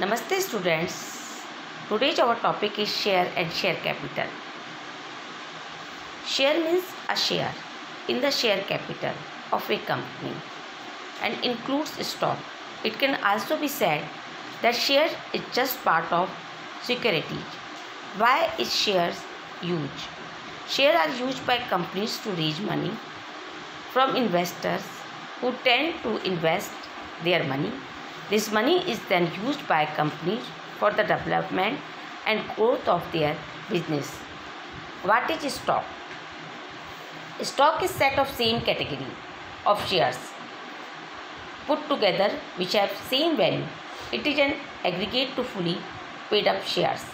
नमस्ते students today's our topic is share and share capital share means a share in the share capital of a company and includes stock it can also be said that share is just part of securities why is share use share are use by companies to raise money from investors who tend to invest their money This money is then used by companies for the development and growth of their business. What is stock? Stock is set of same category of shares put together which have same value. It is an aggregate to fully paid up shares.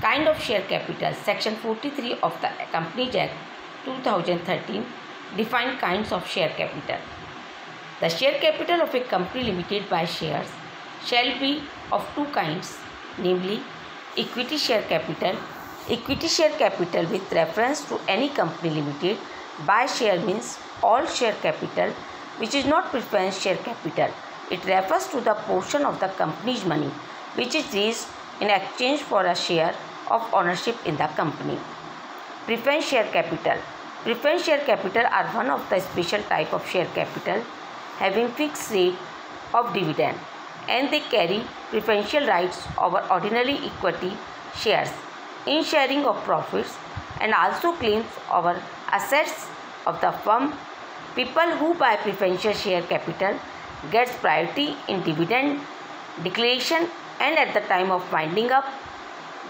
Kind of share capital section 43 of the Companies Act 2013 define kinds of share capital. The share capital of a company limited by shares shall be of two kinds, namely equity share capital. Equity share capital with reference to any company limited by share means all share capital which is not preference share capital. It refers to the portion of the company's money which is raised in exchange for a share of ownership in the company. Preference share capital. Preference share capital are one of the special type of share capital having fixed rate of dividend and they carry preferential rights over ordinary equity shares in sharing of profits and also claims over assets of the firm. People who buy preferential share capital gets priority in dividend declaration and at the time of winding up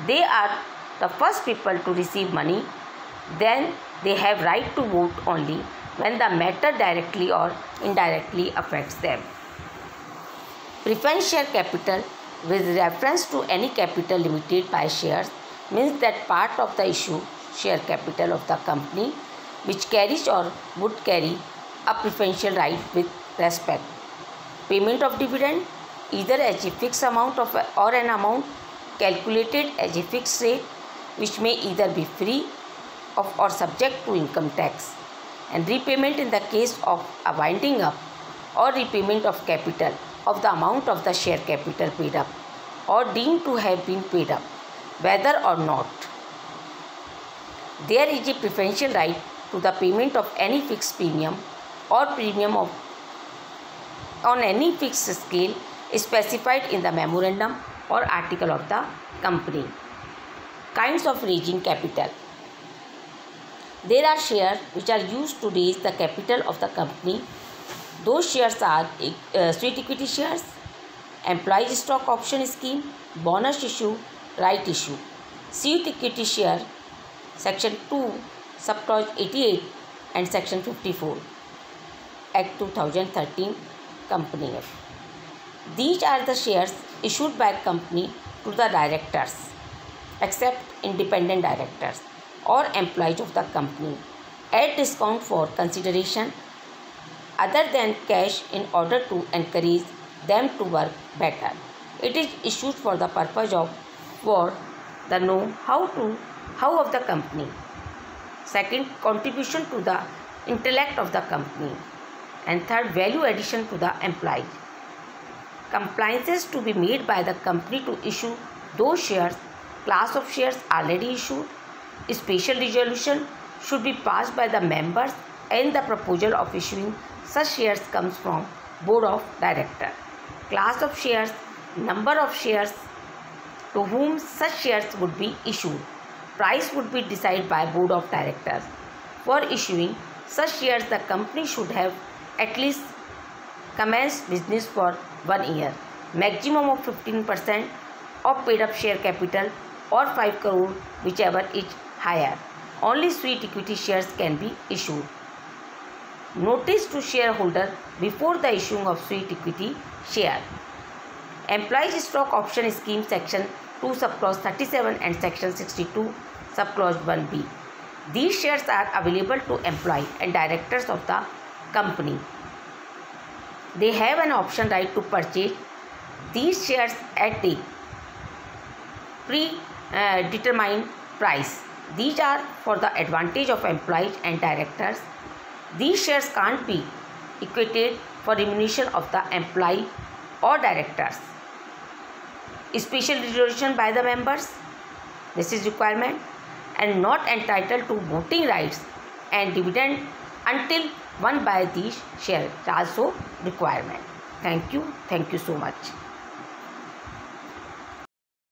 they are the first people to receive money. Then they have right to vote only when the matter directly or indirectly affects them. Preference share capital with reference to any capital limited by shares means that part of the issue share capital of the company which carries or would carry a preferential right with respect. Payment of dividend either as a fixed amount of or an amount calculated as a fixed rate which may either be free of or subject to income tax and repayment in the case of a winding up or repayment of capital of the amount of the share capital paid up or deemed to have been paid up whether or not. There is a preferential right to the payment of any fixed premium or premium of on any fixed scale specified in the memorandum or article of the company. Kinds of raising capital there are shares which are used to raise the capital of the company. Those shares are uh, sweet equity shares, employee stock option scheme, bonus issue, right issue. Sweet equity share, section 2, subclause 88 and section 54, Act 2013, Company Act. These are the shares issued by company to the directors, except independent directors or employees of the company at discount for consideration other than cash in order to encourage them to work better. It is issued for the purpose of for the know how to how of the company. Second, contribution to the intellect of the company. And third, value addition to the employee. Compliances to be made by the company to issue those shares, class of shares already issued, special resolution should be passed by the members and the proposal of issuing such shares comes from board of director. Class of shares number of shares to whom such shares would be issued. Price would be decided by board of directors. For issuing such shares the company should have at least commenced business for one year. Maximum of 15% of paid up share capital or 5 crore whichever is higher. Only sweet equity shares can be issued. Notice to shareholder before the issuing of sweet equity share. Employees stock option scheme section 2 subclause 37 and section 62 subclause 1b. These shares are available to employee and directors of the company. They have an option right to purchase these shares at the Uh, predetermined price. These are for the advantage of employees and directors. These shares can't be equated for remuneration of the employee or directors. special resolution by the members this is requirement and not entitled to voting rights and dividend until one by these share also requirement thank you thank you so much